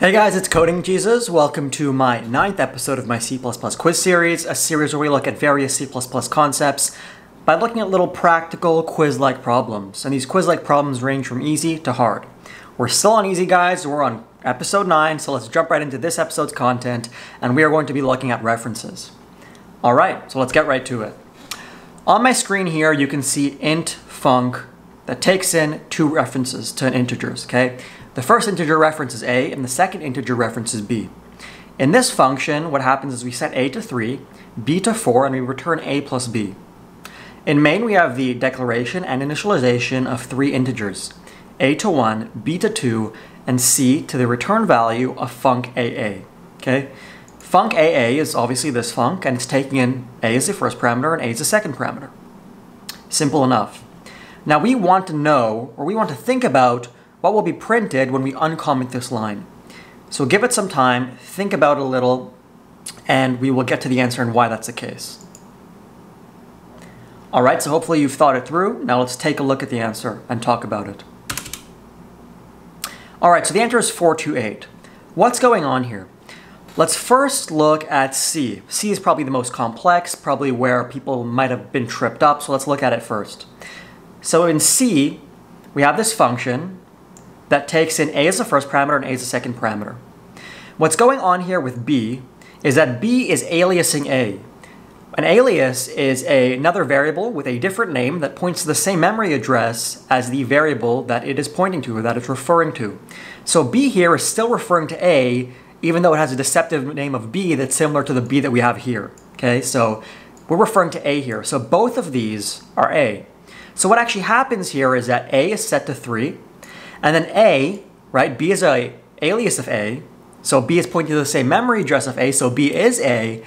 Hey guys, it's Coding Jesus. Welcome to my ninth episode of my C++ quiz series, a series where we look at various C++ concepts by looking at little practical quiz-like problems. And these quiz-like problems range from easy to hard. We're still on easy, guys. We're on episode 9, so let's jump right into this episode's content, and we are going to be looking at references. All right, so let's get right to it. On my screen here, you can see int func that takes in two references to integers, okay? The first integer reference is a, and the second integer reference is b. In this function, what happens is we set a to 3, b to 4, and we return a plus b. In main, we have the declaration and initialization of three integers, a to 1, b to 2, and c to the return value of func aa. Okay? Func aa is obviously this func, and it's taking in a as the first parameter and a as the second parameter. Simple enough. Now we want to know, or we want to think about what will be printed when we uncomment this line. So give it some time, think about it a little, and we will get to the answer and why that's the case. All right, so hopefully you've thought it through. Now let's take a look at the answer and talk about it. All right, so the answer is 428. What's going on here? Let's first look at C. C is probably the most complex, probably where people might have been tripped up, so let's look at it first. So in C, we have this function, that takes in a as the first parameter and a as the second parameter. What's going on here with b is that b is aliasing a. An alias is a, another variable with a different name that points to the same memory address as the variable that it is pointing to or that it's referring to. So b here is still referring to a even though it has a deceptive name of b that's similar to the b that we have here. Okay, so we're referring to a here. So both of these are a. So what actually happens here is that a is set to 3, and then A, right, B is a alias of A, so B is pointing to the same memory address of A, so B is A.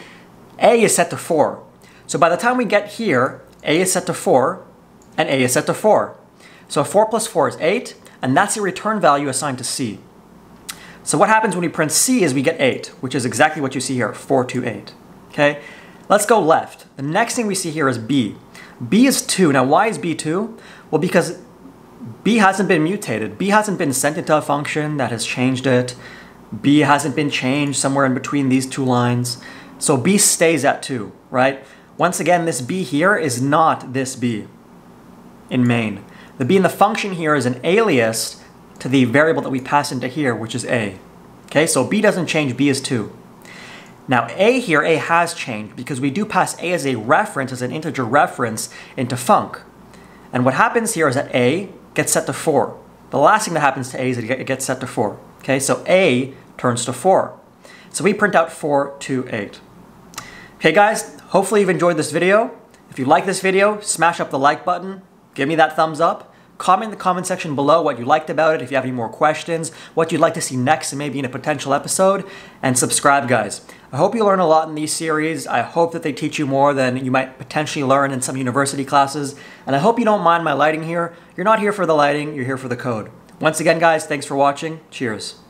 A is set to 4. So by the time we get here, A is set to 4, and A is set to 4. So 4 plus 4 is 8, and that's the return value assigned to C. So what happens when we print C is we get 8, which is exactly what you see here, 428. Okay, let's go left. The next thing we see here is B. B is 2. Now why is B 2? Well, because B hasn't been mutated. B hasn't been sent into a function that has changed it. B hasn't been changed somewhere in between these two lines. So B stays at 2, right? Once again, this B here is not this B in main. The B in the function here is an alias to the variable that we pass into here, which is A. Okay, so B doesn't change, B is 2. Now A here, A has changed because we do pass A as a reference, as an integer reference into func. And what happens here is that A gets set to 4. The last thing that happens to A is it gets set to 4. Okay, so A turns to 4. So we print out 4, 2, 8. Okay guys, hopefully you've enjoyed this video. If you like this video, smash up the like button, give me that thumbs up. Comment in the comment section below what you liked about it, if you have any more questions, what you'd like to see next and maybe in a potential episode, and subscribe guys. I hope you learn a lot in these series. I hope that they teach you more than you might potentially learn in some university classes, and I hope you don't mind my lighting here. You're not here for the lighting, you're here for the code. Once again guys, thanks for watching. Cheers.